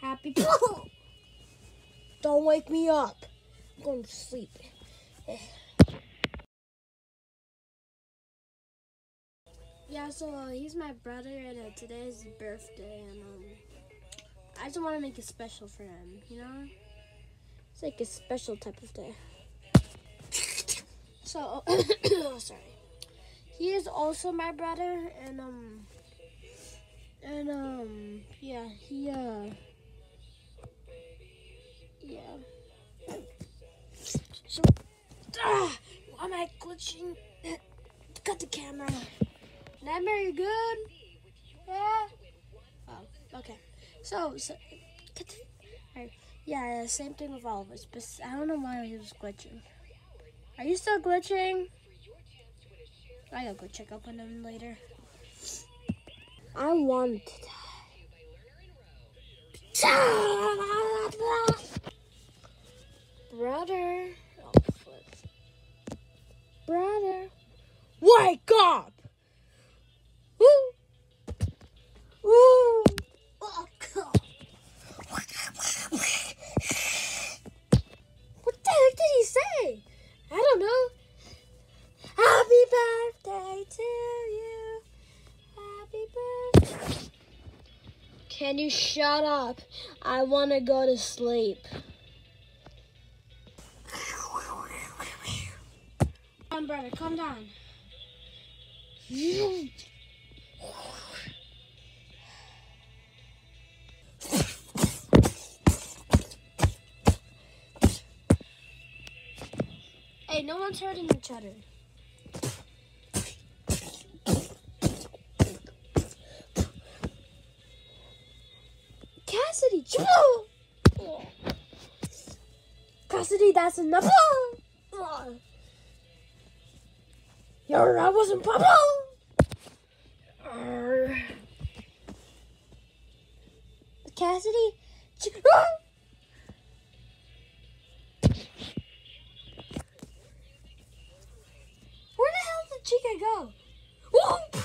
Happy. Don't wake me up. I'm going to sleep. Yeah, so uh, he's my brother, and uh, today is his birthday, and um, I just want to make it special for him, you know? It's like a special type of day. So, oh, sorry. He is also my brother, and um, and um, yeah, he uh, yeah. So, ah, why am I glitching? Cut the camera. Nightmare, you good? Yeah. Oh, okay. So, so yeah, same thing with all of us, but I don't know why he was glitching. Are you still glitching? I gotta go check up on him later. I want to die. Wake up! What the heck did he say? I don't know. Happy birthday to you. Happy birthday. Can you shut up? I want to go to sleep. Come brother, calm down. Hey, no one's hurting each other. Cassidy. Cassidy, that's enough. Yo, I wasn't. Arr. Cassidy. Where the hell did Chica go? Whoop!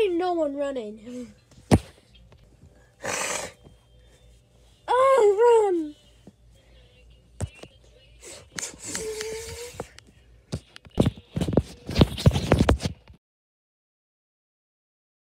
Ain't no one running.